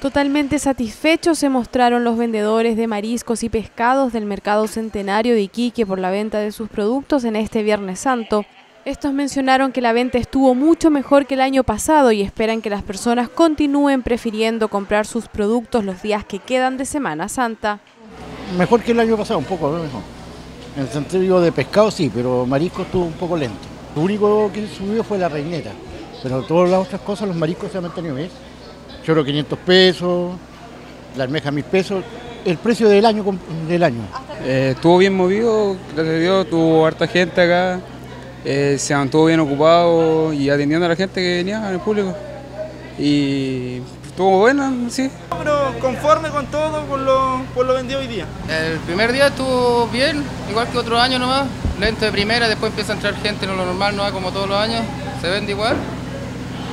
Totalmente satisfechos se mostraron los vendedores de mariscos y pescados del Mercado Centenario de Iquique por la venta de sus productos en este Viernes Santo. Estos mencionaron que la venta estuvo mucho mejor que el año pasado y esperan que las personas continúen prefiriendo comprar sus productos los días que quedan de Semana Santa. Mejor que el año pasado, un poco mejor. En el sentido de pescado sí, pero marisco estuvo un poco lento. Lo único que subió fue la reineta, pero todas las otras cosas, los mariscos se han mantenido bien. Choro 500 pesos, la almeja 1000 pesos, el precio del año. Del año. Eh, estuvo bien movido, gracias a Dios, tuvo harta gente acá, eh, se mantuvo bien ocupado y atendiendo a la gente que venía en el público. Y estuvo buena, sí. Pero conforme con todo por lo, por lo vendido hoy día. El primer día estuvo bien, igual que otro año nomás, lento de primera, después empieza a entrar gente, no lo normal, no como todos los años, se vende igual,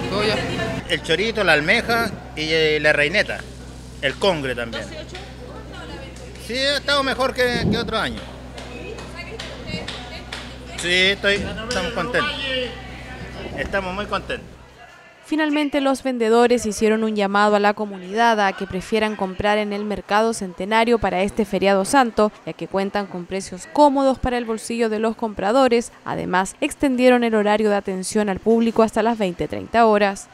todo ya. El chorito, la almeja y eh, la reineta, el congre también. Sí, ha estado mejor que, otro año. Sí, estoy, estamos contentos. Estamos muy contentos. Finalmente los vendedores hicieron un llamado a la comunidad a que prefieran comprar en el mercado centenario para este feriado santo, ya que cuentan con precios cómodos para el bolsillo de los compradores. Además, extendieron el horario de atención al público hasta las 20-30 horas.